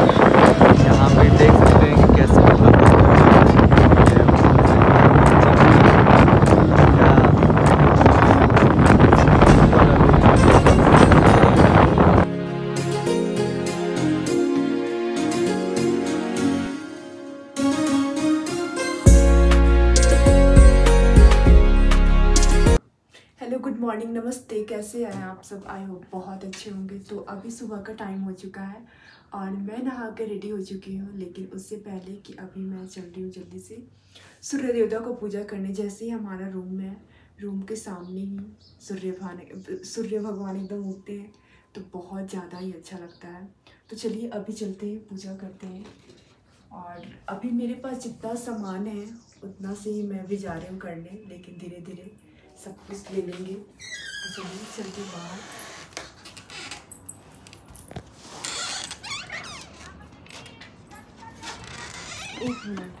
यहाँ पे देख सकते हैं कि कैसे मतलब मॉर्निंग नमस्ते। कैसे हैं आप सब? आई होप बहुत अच्छे होंगे। तो अभी सुबह का टाइम हो चुका है। और मैं नहा कर रेडी हो चुकी हूँ, लेकिन उससे पहले कि अभी मैं चल रही हूँ जल्दी से सूर्य देवता को पूजा करने जैसे ही हमारा रूम है रूम के सामने ही सूर्य भगवान सूर्य भगवान एकदम उगते हैं तो बहुत ज़्यादा ही अच्छा लगता है। तो चलिए अभी चलते हैं, पूजा करते हैं। और अभी मेरे पास जितना सामान है, उतना से ही मैं भी जा रही हूँ करने, लेकिन धीरे धीरे सब कुछ ले लेंगे। तो चलिए, चलते बाहर। एक मिनट।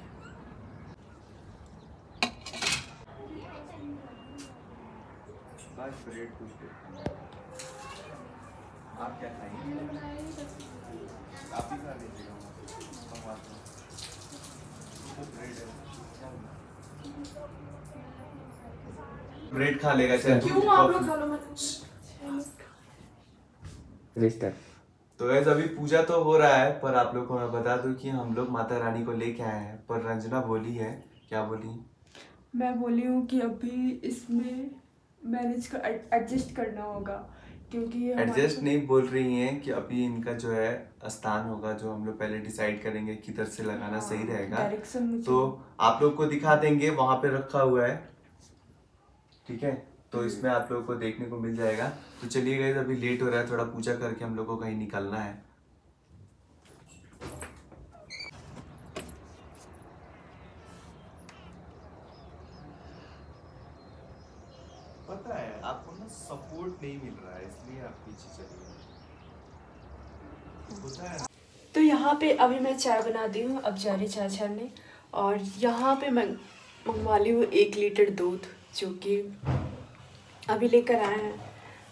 आप क्या खाएँगे? आप ही खा लीजिएगा मंगवाता हूँ तो ब्रेड है? ब्रेड खा लेगा चल। क्यों आप लोग खा लो? मत रिस्टार्ट तो गैस अभी पूजा तो हो रहा है पर आप लोग को मैं बता दूँ कि हम लोग माता रानी को लेके आए हैं पर रंजना बोली है। क्या बोली? मैं बोली हूँ कि अभी इसमें मैनेज कर एडजस्ट करना होगा क्योंकि एडजस्ट नहीं बोल रही हैं कि अभी इनका जो है स्थान होगा जो हम लोग पहले डिसाइड करेंगे किधर से लगाना हाँ, सही रहेगा। तो आप लोग को दिखा देंगे वहाँ पे रखा हुआ है। ठीक है? तो इसमें आप लोगों को देखने को मिल जाएगा। तो चलिए गए अभी लेट हो रहा है थोड़ा पूजा करके हम लोग को कहीं निकलना है। पता है आपको ना सपोर्ट नहीं मिल रहा है इसलिए आप पीछे चलिए होता है तो यहाँ पे अभी मैं चाय बना दी हूँ अब जा रही चाय छानने। और यहाँ पे मैं मंगवा ली हूँ एक लीटर दूध जो कि अभी लेकर आए हैं।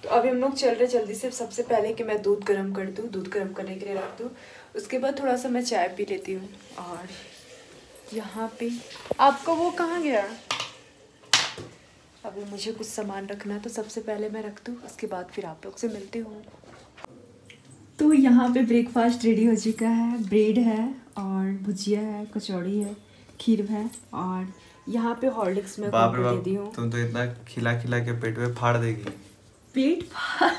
तो अभी हम लोग चल रहे जल्दी से। सबसे पहले कि मैं दूध गर्म कर दूँ, दूध गर्म करने के लिए रख दूँ। उसके बाद थोड़ा सा मैं चाय पी लेती हूँ। और यहाँ पे आपका वो कहाँ गया? अभी मुझे कुछ सामान रखना है तो सबसे पहले मैं रख दूँ, उसके बाद फिर आप लोग से मिलती हूँ। तो यहाँ पे ब्रेकफास्ट रेडी हो चुका है। ब्रेड है और भुजिया है, कचौड़ी है, खीर है और यहाँ पे हॉर्लिक्स में बाप रे बाप तुम तो इतना खिला खिला के पेट में फाड़ देगी। पेट फा-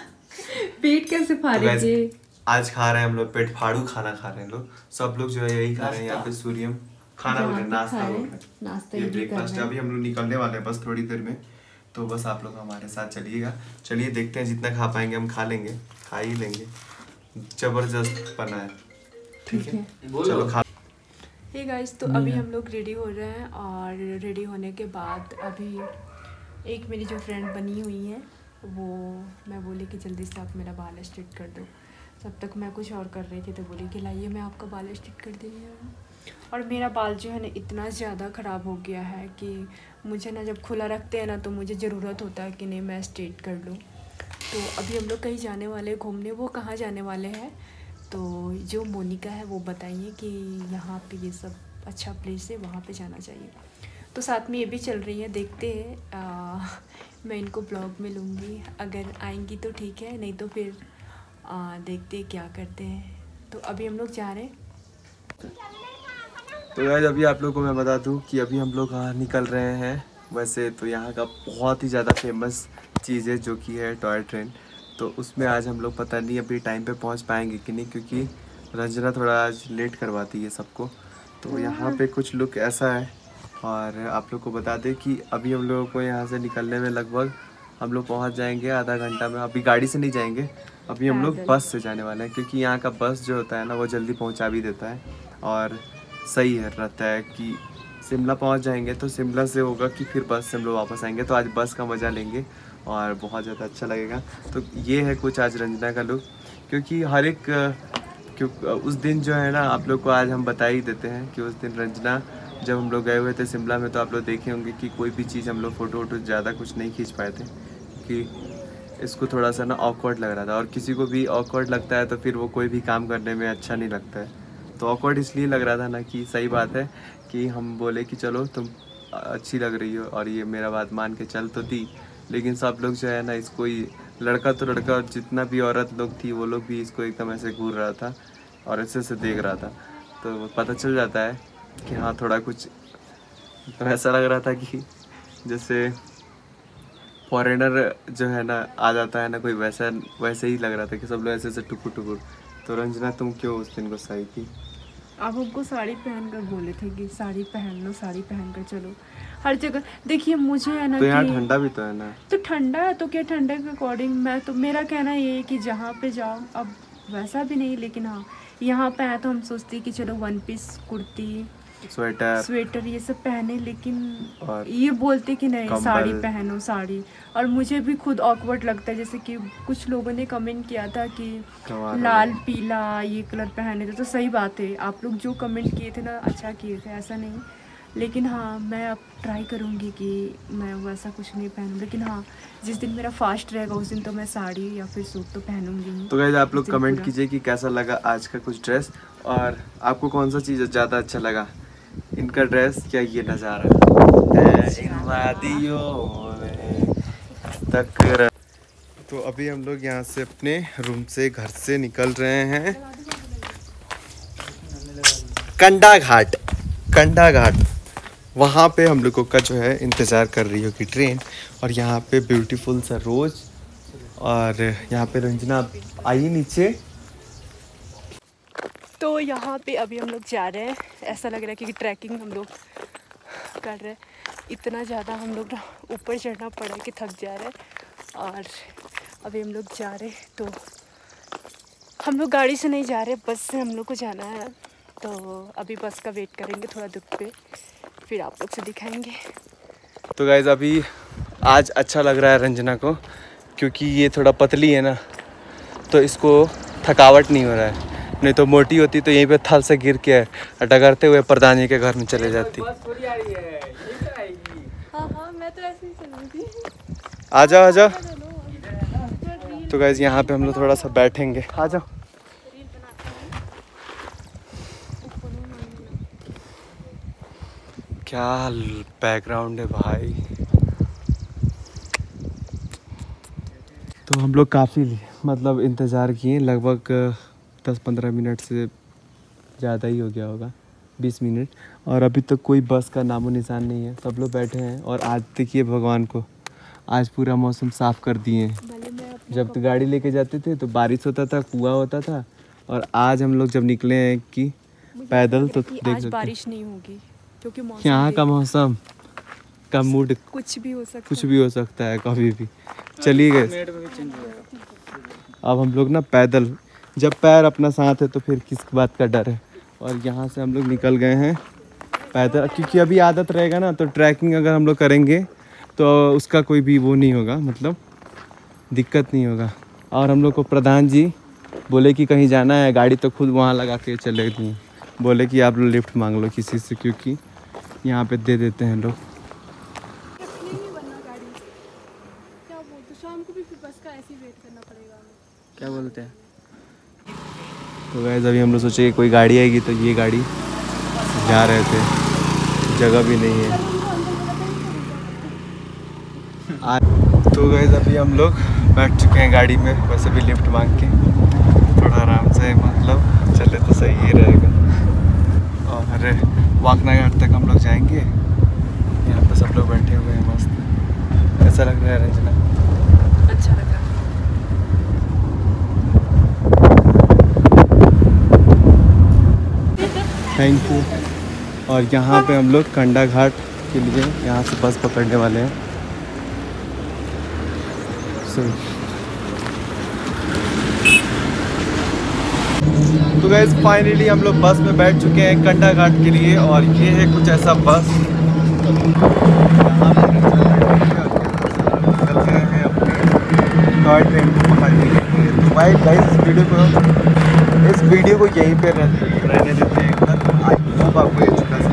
पेट कैसे तो फाड़ेंगे? guys, आज खा रहे हैं हम लोग पेट फाड़ू खाना खा रहे हैं लोग। सब लोग जो है यही खा रहे हैं यहाँ पे सूर्यम खाना बोल रहे हैं, नाश्ता बोल रहे हैं। नाश्ता ये ब्रेकफास्ट अभी हम लोग निकलने वाले हैं बस थोड़ी देर में। तो बस आप लोग हमारे साथ चलिएगा। चलिए देखते हैं जितना खा पाएँगे हम खा लेंगे। खा ही लेंगे। ज़बरदस्त बना है? ठीक है। चलो खा हे गाइस तो अभी हम लोग रेडी हो रहे हैं और रेडी होने के बाद अभी एक मेरी जो फ्रेंड बनी हुई है वो मैं बोली कि जल्दी से आप मेरा बाल स्ट्रिट कर दो। तब तक मैं कुछ और कर रही थी तो बोली कि लाइए मैं आपका बाल स्ट्रिट कर दे रही हूँ। और मेरा बाल जो है ना इतना ज़्यादा ख़राब हो गया है कि मुझे ना जब खुला रखते हैं ना तो मुझे ज़रूरत होता है कि नहीं मैं स्ट्रेट कर लूँ। तो अभी हम लोग कहीं जाने वाले घूमने वो कहाँ जाने वाले हैं? तो जो मोनिका है वो बताइए कि यहाँ पे ये सब अच्छा प्लेस है वहाँ पे जाना चाहिए। तो साथ में ये भी चल रही है देखते हैं। मैं इनको ब्लॉग में लूँगी। अगर आएँगी तो ठीक है नहीं तो फिर आ, देखते हैं क्या करते हैं। तो अभी हम लोग जा रहे हैं। तो यार अभी आप लोग को मैं बता दूँ कि अभी हम लोग कहाँ निकल रहे हैं। वैसे तो यहाँ का बहुत ही ज़्यादा फ़ेमस चीज़ है जो कि है टॉय ट्रेन तो उसमें आज हम लोग पता नहीं अभी टाइम पे पहुँच पाएँगे कि नहीं क्योंकि रंजना थोड़ा आज लेट करवाती है सबको। तो यहाँ पे कुछ लुक ऐसा है। और आप लोग को बता दें कि अभी हम लोगों को यहाँ से निकलने में लगभग हम लोग पहुँच जाएँगे आधा घंटा में। अभी गाड़ी से नहीं जाएँगे अभी हम लोग बस से जाने वाले हैं क्योंकि यहाँ का बस जो होता है ना वो जल्दी पहुँचा भी देता है। और सही है रहता है कि शिमला पहुँच जाएँगे तो शिमला से होगा कि फिर बस से हम लोग वापस आएँगे। तो आज बस का मज़ा लेंगे। और बहुत ज़्यादा अच्छा लगेगा। तो ये है कुछ आज रंजना का लुक क्योंकि हर एक, क्यों, उस दिन जो है ना, आप लोग को आज हम बता ही देते हैं कि उस दिन रंजना, जब हम लोग गए हुए थे शिमला में तो आप लोग देखे होंगे कि कोई भी चीज़ हम लोग फ़ोटो वोटो ज़्यादा कुछ नहीं खींच पाए थे, कि इसको थोड़ा सा ना ऑकवर्ड लग रहा था। और किसी को भी ऑकवर्ड लगता है तो फिर वो कोई भी काम करने में अच्छा नहीं लगता है। तो ऑकवर्ड इसलिए लग रहा था ना कि सही बात है कि हम बोले कि चलो तुम अच्छी लग रही हो, और ये मेरा बात मान के चल तो दी। लेकिन सब लोग जो है ना, इसको ही, लड़का तो लड़का और जितना भी औरत लोग थी, वो लोग भी इसको एकदम ऐसे घूर रहा था और ऐसे से देख रहा था। तो पता चल जाता है कि हाँ थोड़ा कुछ तो ऐसा लग रहा था कि जैसे फॉरेनर जो है ना, आ जाता है ना, कोई वैसा, वैसे ही लग रहा था कि सब लोग ऐसे ऐसे टुकुर टुकुर तो रंजना, तुम क्यों उस दिन सही थी? आप हमको साड़ी पहन कर बोले थे कि साड़ी पहन लो साड़ी पहन कर चलो। हर जगह देखिए मुझे है ना तो यहाँ ठंडा भी तो है ना। तो ठंडा है तो क्या ठंडे के अकॉर्डिंग मैं तो मेरा कहना ये है कि जहाँ पे जाओ अब वैसा भी नहीं लेकिन हाँ यहाँ पे आए तो हम सोचते हैं कि चलो one piece kurti sweater. Sweater ये सब पहने लेकिन और ये बोलते कि नहीं साड़ी पहनो साड़ी। और मुझे भी खुद ऑकवर्ड लगता है जैसे कि कुछ लोगों ने कमेंट किया था कि लाल पीला ये कलर पहने थे तो सही बात है। आप लोग जो कमेंट किए थे ना अच्छा किए थे ऐसा नहीं। लेकिन हाँ मैं अब ट्राई करूँगी कि मैं वैसा कुछ नहीं पहनूँ। लेकिन हाँ जिस दिन मेरा फास्ट रहेगा उस दिन तो मैं साड़ी या फिर सूट तो पहनूँगी तो गाइज़ आप लोग कमेंट कीजिए कि कैसा लगा आज का कुछ ड्रेस और आपको कौन सा चीज़ ज़्यादा अच्छा लगा? इनका ड्रेस क्या ये नज़ारा तो अभी हम लोग यहाँ से अपने रूम से घर से निकल रहे हैं। कंडा घाट कंडा घाट वहाँ पे हम लोगों का जो है इंतज़ार कर रही होगी ट्रेन। और यहाँ पे ब्यूटीफुल सा रोज़। और यहाँ पे रंजना आई नीचे। तो यहाँ पे अभी हम लोग जा रहे हैं। ऐसा लग रहा है कि ट्रैकिंग हम लोग कर रहे हैं। इतना ज़्यादा हम लोग ऊपर चढ़ना पड़ा कि थक जा रहे हैं। और अभी हम लोग जा रहे हैं तो हम लोग गाड़ी से नहीं जा रहे, बस से हम लोग को जाना है। तो अभी बस का वेट करेंगे थोड़ा दुख पे, फिर आप लोग से दिखाएँगे। तो गाइज़ अभी आज अच्छा लग रहा है रंजना को, क्योंकि ये थोड़ा पतली है ना तो इसको थकावट नहीं हो रहा है। नहीं तो मोटी होती तो यहीं पे थल से गिर के डगरते हुए प्रधान जी के घर में चले जाती। हाँ हाँ मैं तो ही आ जाओ आ जाओ। तो गाइज़ यहाँ पे हम लोग थोड़ा सा बैठेंगे। आ जाओ। क्या बैकग्राउंड है भाई। तो हम लोग काफ़ी मतलब इंतज़ार किए लगभग दस पंद्रह मिनट से ज़्यादा ही हो गया होगा बीस मिनट। और अभी तक तो कोई बस का नामो निशान नहीं है सब लोग बैठे हैं और आज देखिए भगवान को आज पूरा मौसम साफ़ कर दिए हैं। जब तो गाड़ी लेके जाते थे तो बारिश होता था कुआ होता था और आज हम लोग जब निकले हैं कि पैदल तो देख आज सकते हैं। बारिश नहीं होगी क्योंकि यहाँ का मौसम का मूड कुछ भी हो सकता कुछ भी हो सकता है कभी भी। चलिए गए। अब हम लोग ना पैदल जब पैर अपना साथ है तो फिर किस बात का डर है? और यहाँ से हम लोग निकल गए हैं पैदल। क्योंकि अभी आदत रहेगा ना तो ट्रैकिंग अगर हम लोग करेंगे तो उसका कोई भी वो नहीं होगा मतलब दिक्कत नहीं होगा। और हम लोग को प्रधान जी बोले कि कहीं जाना है गाड़ी तो खुद वहाँ लगा के चले गई। बोले कि आप लोग लिफ्ट मांग लो किसी से क्योंकि यहाँ पे दे देते हैं लोग। क्या बोलते हैं? तो गैस अभी हम लोग सोचे कोई गाड़ी आएगी तो ये गाड़ी जा रहे थे। जगह भी नहीं है। तो गैस अभी हम लोग बैठ चुके हैं गाड़ी में। वैसे भी लिफ्ट मांग के। थोड़ा आराम से मतलब चले तो सही ही रहेगा। और वाकना घाट तक हम लोग जाएँगे। यहाँ पे सब लोग बैठे हुए हैं मस्त। ऐसा लग रहा है, रंजना अच्छा लग रहा है थैंक यू और यहाँ पे हम लोग कंडा घाट के लिए यहाँ से बस पकड़ने वाले हैं। सो तो गैस फाइनली हम लोग बस में बैठ चुके हैं कंडा घाट के लिए और ये है कुछ ऐसा बस। टॉय ट्रेन को पकड़ने के लिए। तो भाई गाइस इस वीडियो को इस वीडियो को यहीं पे रहने देते हैं कल आई होप